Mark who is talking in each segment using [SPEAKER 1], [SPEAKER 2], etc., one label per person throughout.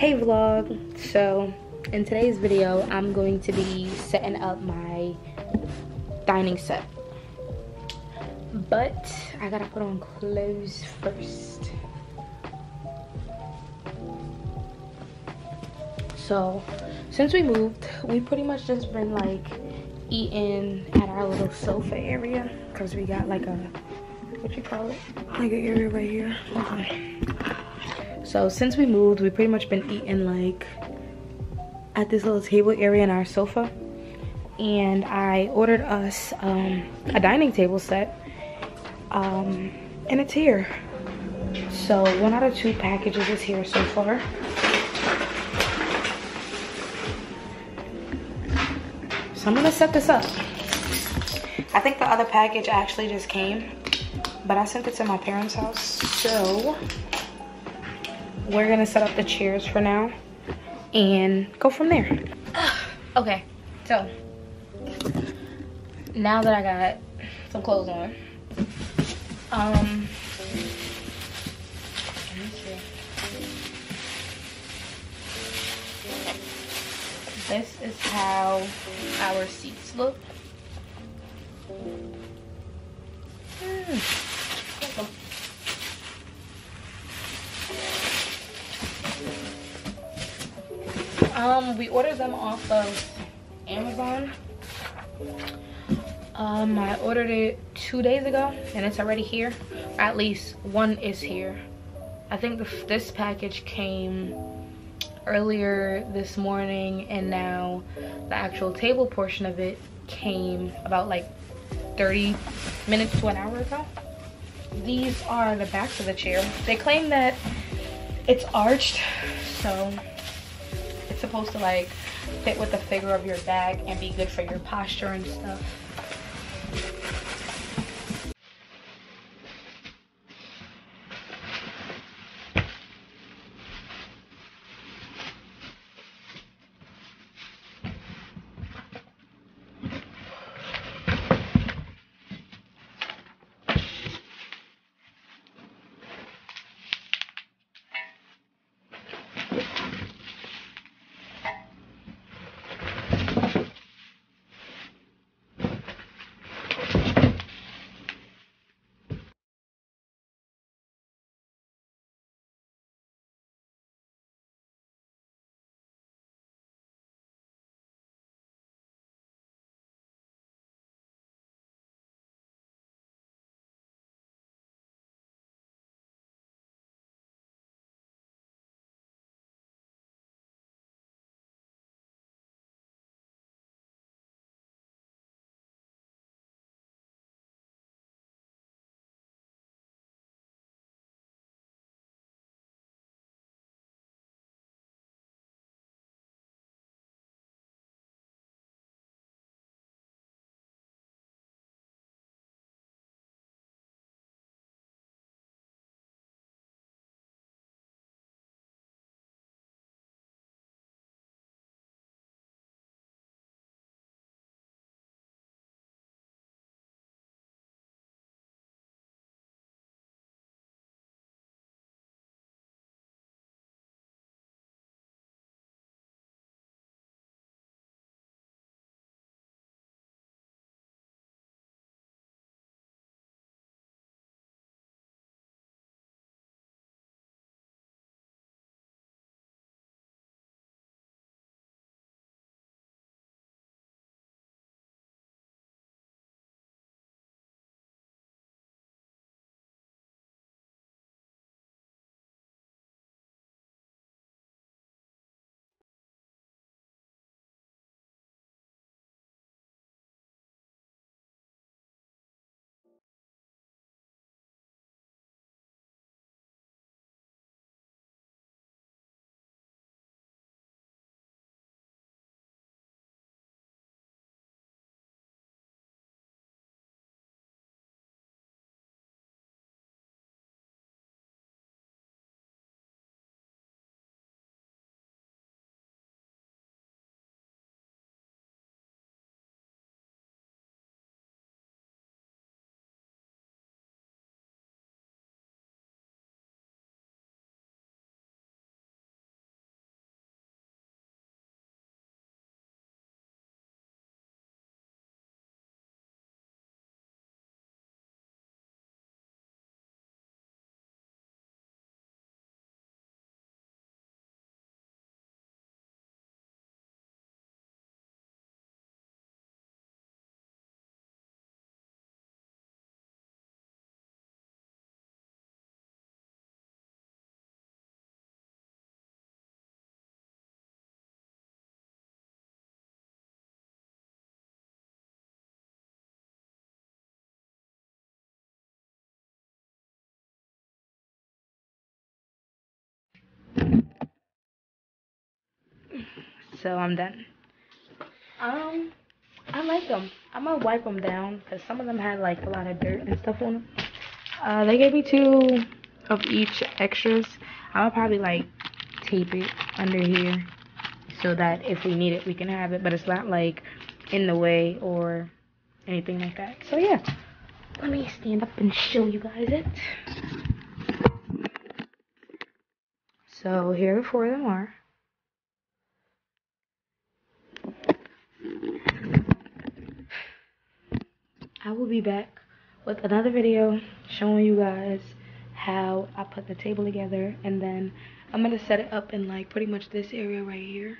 [SPEAKER 1] Hey vlog! So in today's video I'm going to be setting up my dining set. But I gotta put on clothes first. So since we moved, we pretty much just been like eating at our little sofa area because we got like a what you call it like an area right here okay so since we moved we've pretty much been eating like at this little table area in our sofa and i ordered us um, a dining table set um, and it's here so one out of two packages is here so far So I'm gonna set this up. I think the other package actually just came, but I sent it to my parents' house. So we're gonna set up the chairs for now and go from there. okay, so now that I got some clothes on, um, this is how our seats look. Hmm. Um, we ordered them off of Amazon. Um, I ordered it two days ago and it's already here. At least one is here. I think this package came earlier this morning and now the actual table portion of it came about like 30 minutes to an hour ago. These are the backs of the chair. They claim that it's arched, so supposed to like fit with the figure of your back and be good for your posture and stuff. So I'm done. Um, I like them. I'm gonna wipe them down because some of them had like a lot of dirt and stuff on them. Uh, they gave me two of each extras. I'll probably like tape it under here so that if we need it, we can have it. But it's not like in the way or anything like that. So yeah, let me stand up and show you guys it. So here the four of them are. I will be back with another video showing you guys how I put the table together and then I'm going to set it up in like pretty much this area right here.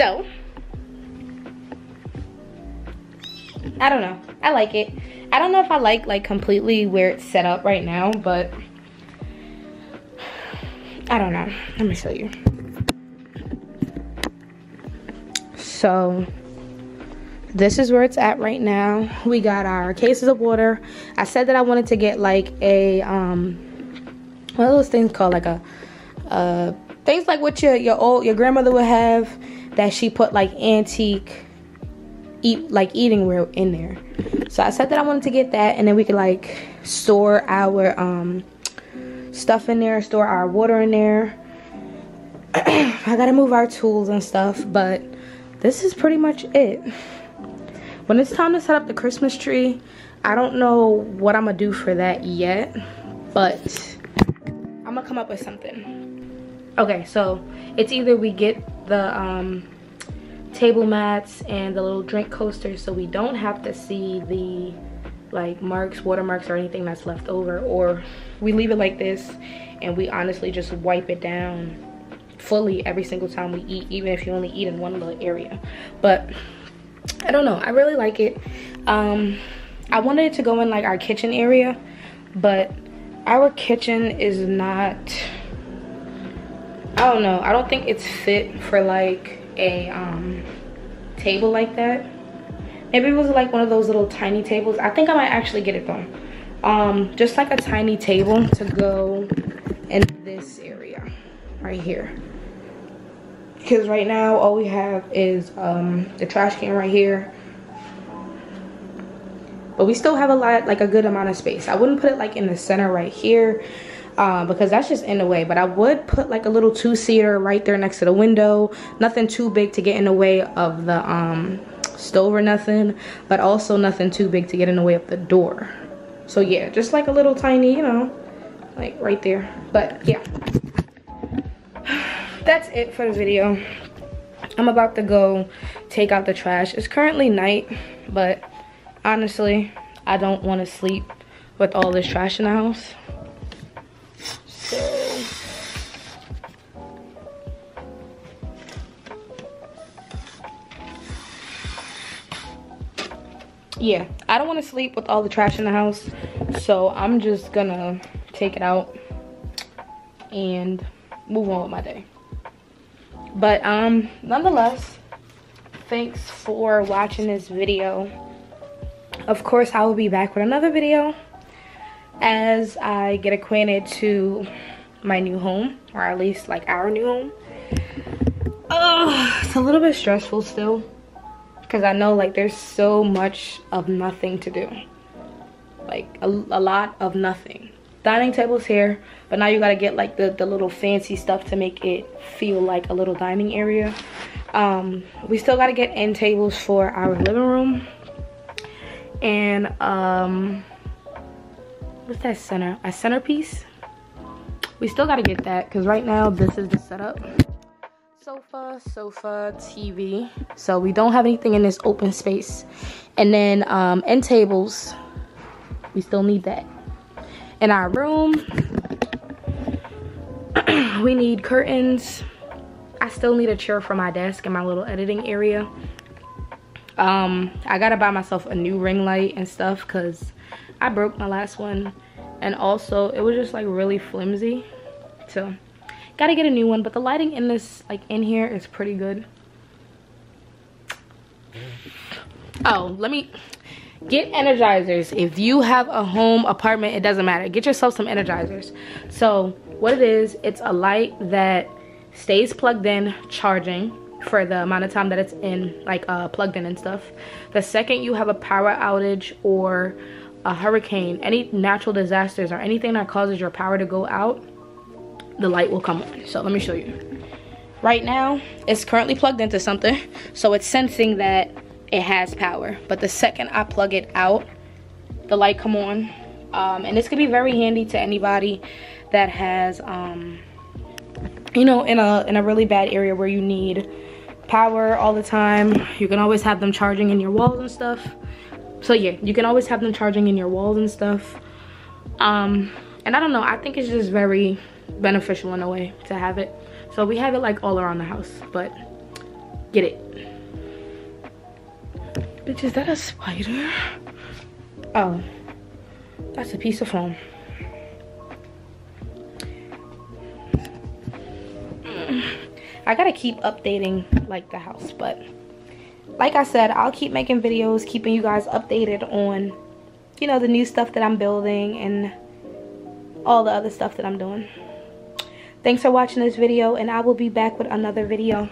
[SPEAKER 1] So, I don't know. I like it. I don't know if I like like completely where it's set up right now, but I don't know. Let me show you. So, this is where it's at right now. We got our cases of water. I said that I wanted to get like a um what are those things called like a uh things like what your your old your grandmother would have that she put like antique eat like eating ware in there. So I said that I wanted to get that and then we could like store our um stuff in there, store our water in there. I gotta move our tools and stuff, but this is pretty much it. When it's time to set up the Christmas tree, I don't know what I'm gonna do for that yet, but I'm gonna come up with something. Okay, so it's either we get the um, table mats and the little drink coasters so we don't have to see the like marks, watermarks or anything that's left over or we leave it like this and we honestly just wipe it down fully every single time we eat even if you only eat in one little area. But I don't know I really like it. Um I wanted it to go in like our kitchen area but our kitchen is not I don't know. I don't think it's fit for like a um, table like that. Maybe it was like one of those little tiny tables. I think I might actually get it though. Um, just like a tiny table to go in this area right here. Because right now all we have is um, the trash can right here. But we still have a lot, like a good amount of space. I wouldn't put it like in the center right here um, because that's just in the way. But I would put like a little two-seater right there next to the window. Nothing too big to get in the way of the um, stove or nothing, but also nothing too big to get in the way of the door. So yeah, just like a little tiny, you know, like right there. But yeah, that's it for the video. I'm about to go take out the trash. It's currently night, but honestly, I don't want to sleep with all this trash in the house go. Yeah, I don't want to sleep with all the trash in the house. So I'm just gonna take it out and move on with my day. But um, nonetheless, thanks for watching this video. Of course, I will be back with another video as i get acquainted to my new home or at least like our new home. Uh, it's a little bit stressful still because I know like there's so much of nothing to do. Like a, a lot of nothing. Dining tables here but now you got to get like the the little fancy stuff to make it feel like a little dining area. Um we still got to get end tables for our living room. And um what's that center a centerpiece we still got to get that because right now this is the setup sofa, sofa, TV. So we don't have anything in this open space. And then um, end tables, we still need that. In our room, we need curtains. I still need a chair for my desk and my little editing area. Um, I gotta buy myself a new ring light and stuff because I broke my last one. And also, it was just like really flimsy. So Gotta get a new one, but the lighting in this, like in here is pretty good. Oh, let me, get energizers. If you have a home apartment, it doesn't matter. Get yourself some energizers. So what it is, it's a light that stays plugged in, charging for the amount of time that it's in, like uh, plugged in and stuff. The second you have a power outage or a hurricane, any natural disasters or anything that causes your power to go out, the light will come on. So let me show you. Right now, it's currently plugged into something, so it's sensing that it has power. But the second I plug it out, the light come on. Um, and this could be very handy to anybody that has, um, you know, in a, in a really bad area where you need power all the time. You can always have them charging in your walls and stuff. So yeah, you can always have them charging in your walls and stuff. Um, and I don't know, I think it's just very beneficial in a way to have it. So we have it like all around the house, but get it. Bitch, is that a spider? Oh, that's a piece of foam. I gotta keep updating like the house, but like I said, I'll keep making videos, keeping you guys updated on, you know, the new stuff that I'm building and all the other stuff that I'm doing. Thanks for watching this video and I will be back with another video.